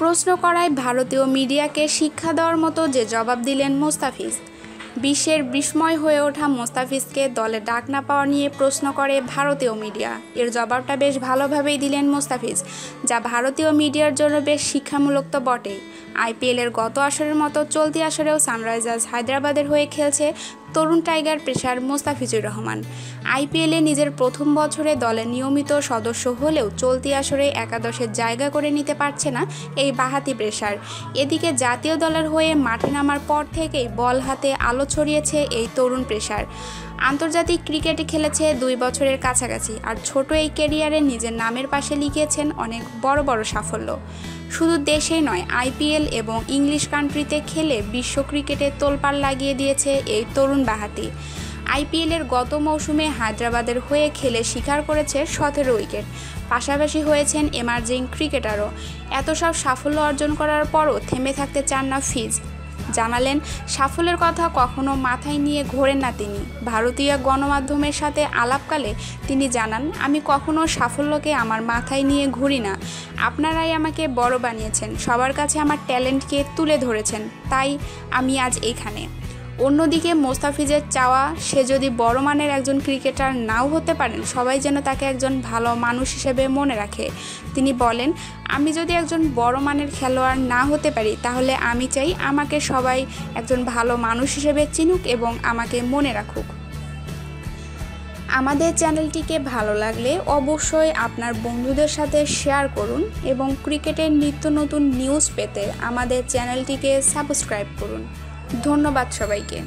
প্রশ্ন করায় ভারতীয় মিডিয়াকে শিক্ষা দেওয়ার মতো যে জবাব দিলেন মোস্তাফিজ। বিশ্বের বিস্ময় হয়ে ওঠা মোস্তাফিজকে দলে ডাক না পাওয়া নিয়ে প্রশ্ন করে ভারতীয় মিডিয়া। এর জবাবটা বেশ ভালোভাবেই দিলেন মোস্তাফিজ, যা ভারতীয় মিডিয়ার জন্য বেশ শিক্ষামূলক তো বটেই। আইপিএলের গত আসরের মতো চলতি আসরেও সানরাইজার্স হায়দ্রাবাদের হয়ে খেলছে তরুণ টাইগার পেশার মোস্তাফিজুর রহমান। আইপিএলে নিজের প্রথম বছরে দলে নিয়মিত সদস্য হলেও চলতি আসরে একাদশের জায়গা করে নিতে পারছে না এই বাহাতি পেশার এদিকে জাতীয় দলের হয়ে মাঠে নামার পর থেকেই বল হাতে আলো ছড়িয়েছে এই তরুণ পেশার আন্তর্জাতিক ক্রিকেটে খেলেছে দুই বছরের কাছাকাছি আর ছোট এই ক্যারিয়ারে নিজের নামের পাশে লিখিয়েছেন অনেক বড় বড় সাফল্য। শুধু দেশেই নয়, আইপিএল এবং ইংলিশ কান্ট্রিতে খেলে বিশ্ব ক্রিকেটে তোলপাড় লাগিয়ে দিয়েছে এই তরুণ বাহাতি। আইপিএলের গত মৌসুমে হায়দ্রাবাদের হয়ে খেলে শিকার করেছে সতেরো উইকেট। পাশাপাশি হয়েছেন এমার্জিং ক্রিকেটারও। এত সব সাফল্য অর্জন করার পরও থেমে থাকতে চান না ফিজ। জানালেন, সাফল্যের কথা কখনো মাথায় নিয়ে ঘোরেন না তিনি। ভারতীয় গণমাধ্যমের সাথে আলাপকালে তিনি জানান, আমি কখনো সাফল্যকে আমার মাথায় নিয়ে ঘুরি না। আপনারাই আমাকে বড় বানিয়েছেন। সবার কাছে আমার ট্যালেন্টকে তুলে ধরেছেন। তাই আমি আজ এইখানে অন্যদিকে মোস্তাফিজের চাওয়া, সে যদি বড় মানের একজন ক্রিকেটার নাও হতে পারেন, সবাই যেন তাকে একজন ভালো মানুষ হিসেবে মনে রাখে। তিনি বলেন, আমি যদি একজন বড় মানের খেলোয়াড় না হতে পারি, তাহলে আমি চাই আমাকে সবাই একজন ভালো মানুষ হিসেবে চিনুক এবং আমাকে মনে রাখুক। আমাদের চ্যানেলটিকে ভালো লাগলে অবশ্যই আপনার বন্ধুদের সাথে শেয়ার করুন এবং ক্রিকেটের নিত্য নতুন নিউজ পেতে আমাদের চ্যানেলটিকে সাবস্ক্রাইব করুন। ধন্যবাদ সবাইকে।